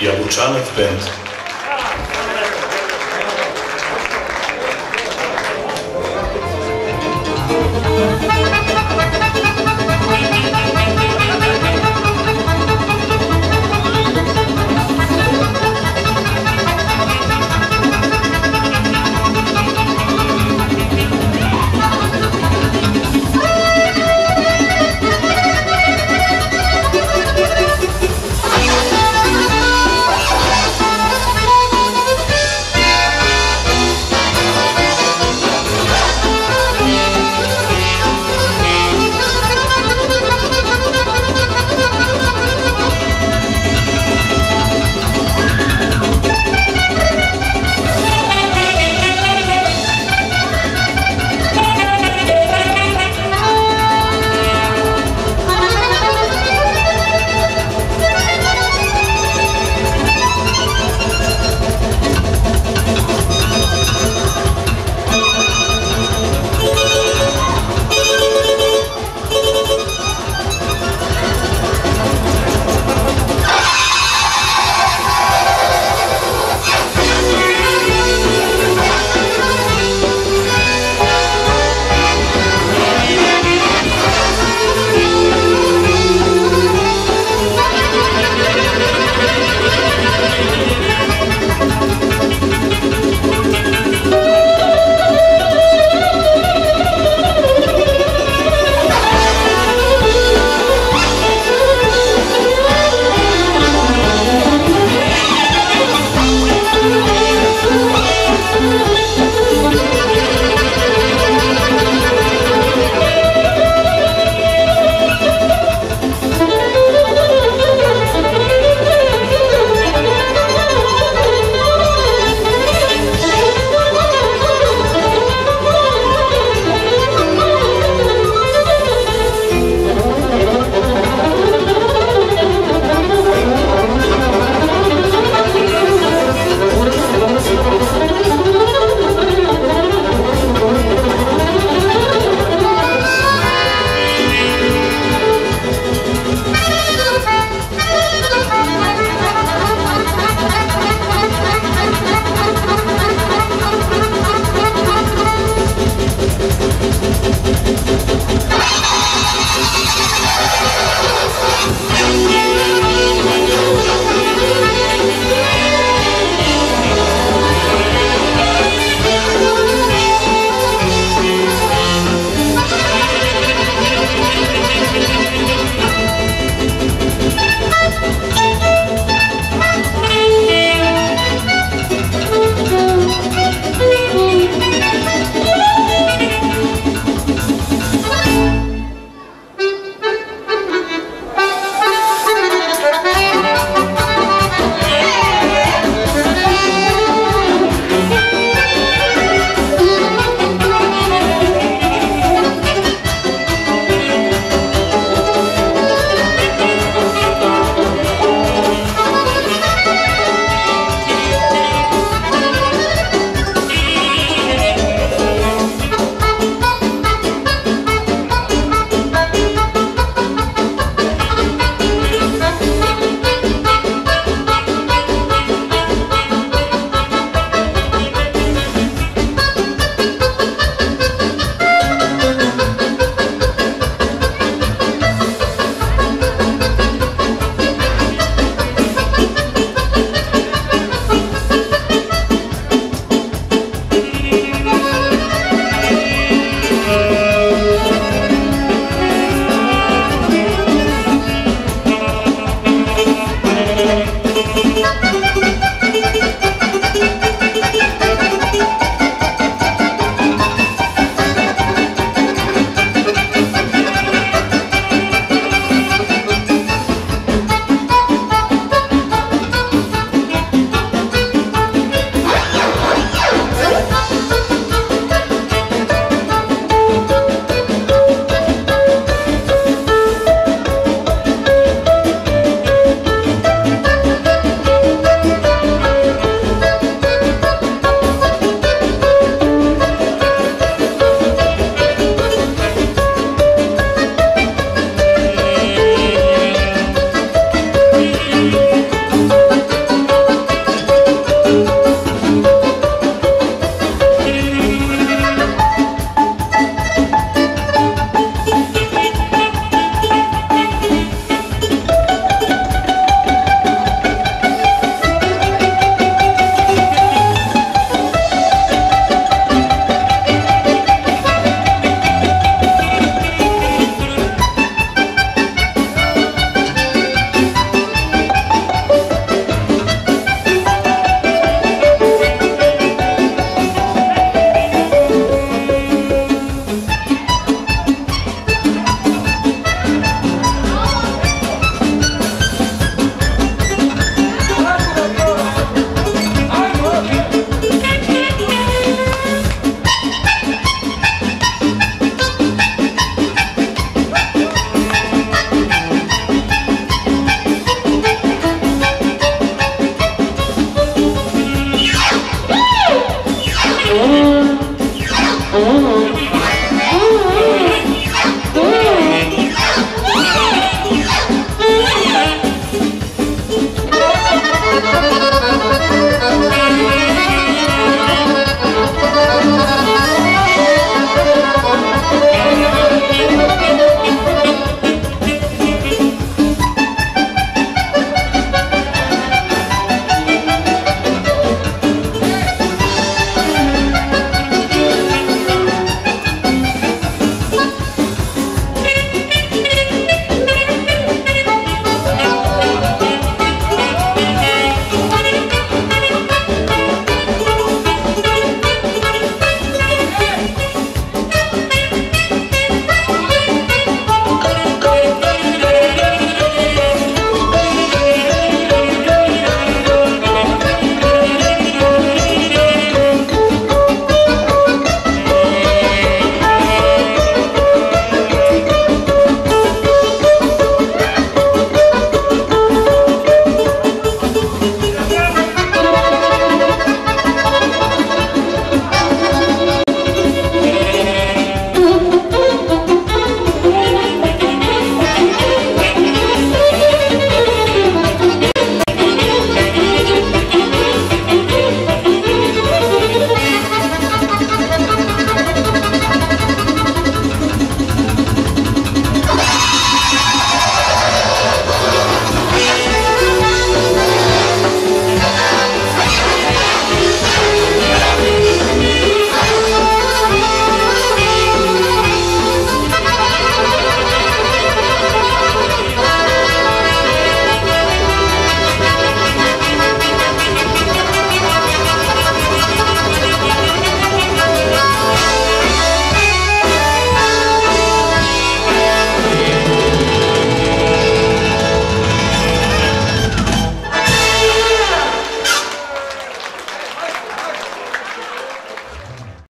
Jabłczanek Band. Thank